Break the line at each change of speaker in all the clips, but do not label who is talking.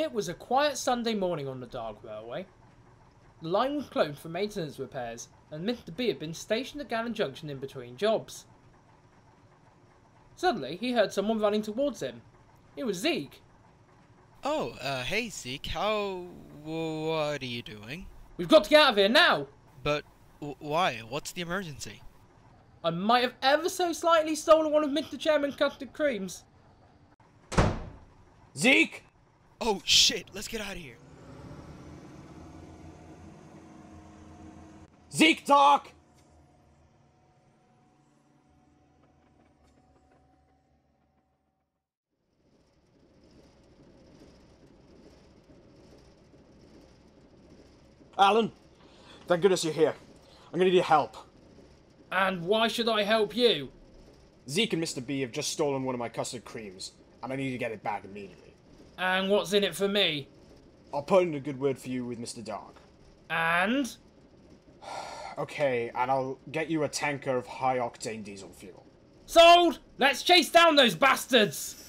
It was a quiet Sunday morning on the Dark Railway. The line was closed for maintenance repairs, and Mr. B had been stationed at Gannon Junction in between jobs. Suddenly, he heard someone running towards him. It was Zeke.
Oh, uh, hey Zeke, how... what are you doing?
We've got to get out of here now!
But, why? What's the emergency?
I might have ever so slightly stolen one of Mr. Chairman Custard Cream's.
Zeke!
Oh shit, let's get out of here.
Zeke, talk! Alan, thank goodness you're here. I'm gonna need your help.
And why should I help you?
Zeke and Mr. B have just stolen one of my custard creams, and I need to get it back immediately.
And what's in it for me?
I'll put in a good word for you with Mr. Dark.
And?
Okay, and I'll get you a tanker of high octane diesel fuel.
Sold! Let's chase down those bastards!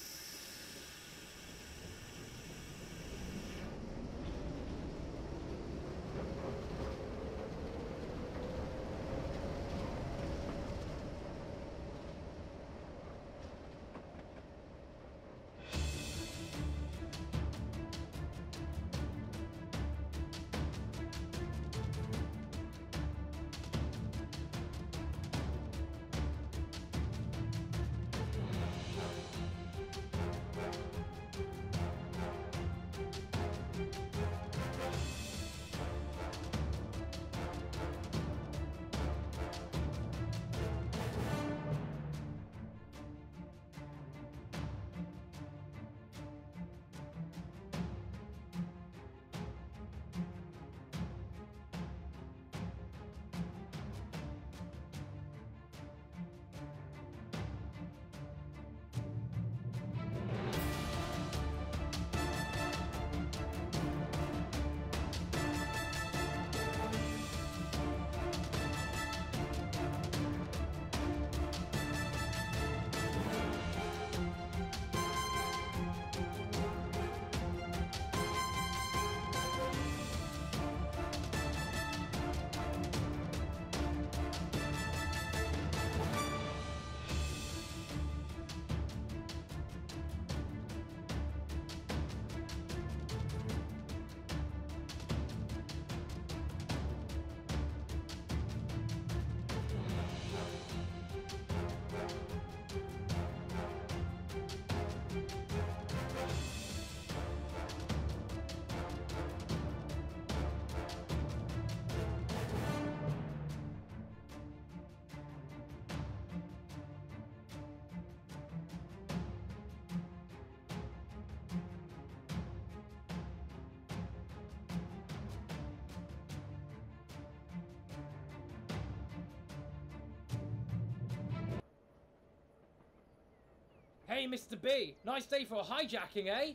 Hey, Mr. B, nice day for hijacking, eh?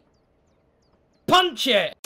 Punch it!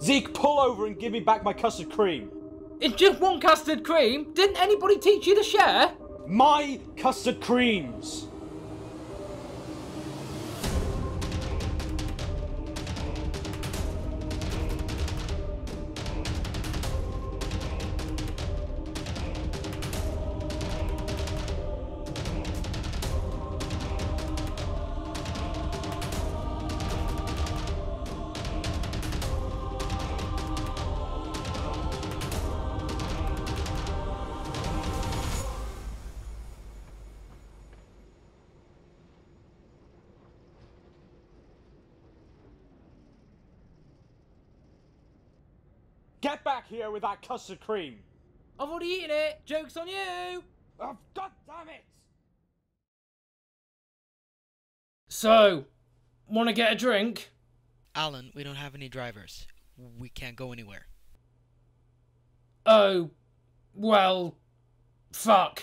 Zeke, pull over and give me back my custard cream.
It's just one custard cream. Didn't anybody teach you to share?
My custard creams. Get back here with that custard cream.
I've already eaten it. Joke's on you.
Oh, God damn it!
So, want to get a drink?
Alan, we don't have any drivers. We can't go anywhere.
Oh, well, fuck.